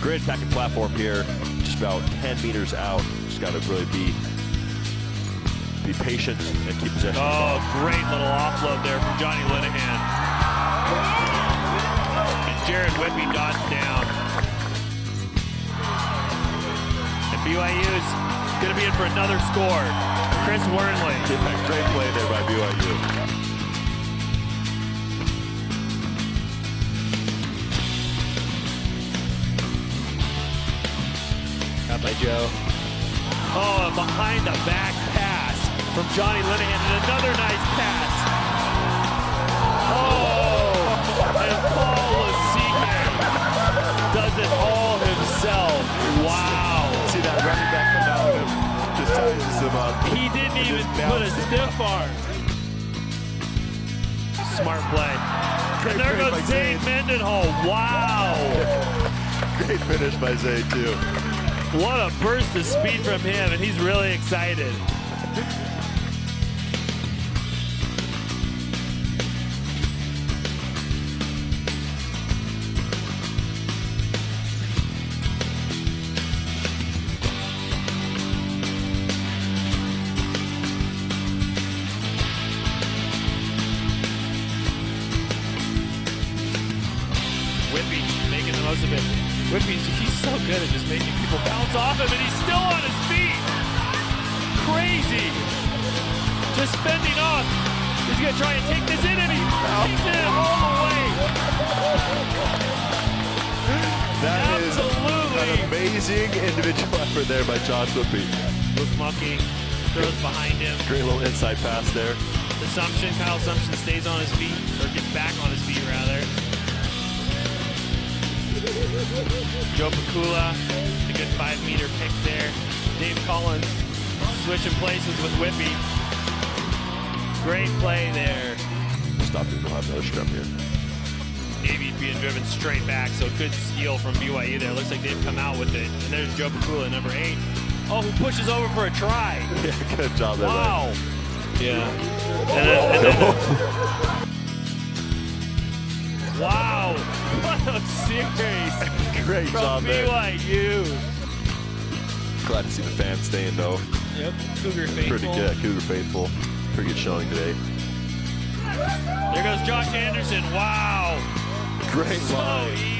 Great attacking platform here, just about 10 meters out. Just got to really be be patient and keep possession. Oh, great little offload there from Johnny Linehan. And Jared Whitby dots down. And BYU's going to be in for another score. Chris Wernley. Yeah, great play there by BYU. Got by Joe. Oh, and behind the back pass from Johnny Linehan, and another nice pass. Up. He didn't even put a stiff arm. Smart play. Great and there goes Zane Zane. Mendenhall. Wow. Great finish by Zay too. What a burst of speed from him, and he's really excited. Making the most of it. Whitby's he's so good at just making people bounce off him, and he's still on his feet. Crazy. Just spending off. He's gonna try and take this in, and he takes it all the way. That is Absolutely. an amazing individual effort there by John Whitby. Luke Muckey throws behind him. Great little inside pass there. Sumsion, Kyel Sumsion stays on his feet, or gets back on his feet rather. Joe Pakula, a good five meter pick there. Dave Collins switching places with Whippy. Great play there. Stop him. We'll have another scrum here. Navy being driven straight back, so good steal from BYU there. Looks like they've come out with it. And there's Joe Pakula, number eight. Oh, who pushes over for a try. Yeah, good job there. Wow. Yeah. And then, and then Great from job there. BYU. Glad to see the fans staying though. Yep. Cougar faithful. Pretty good. Cougar faithful. Pretty good showing today. There goes Josh Anderson. Wow. Great So line. easy.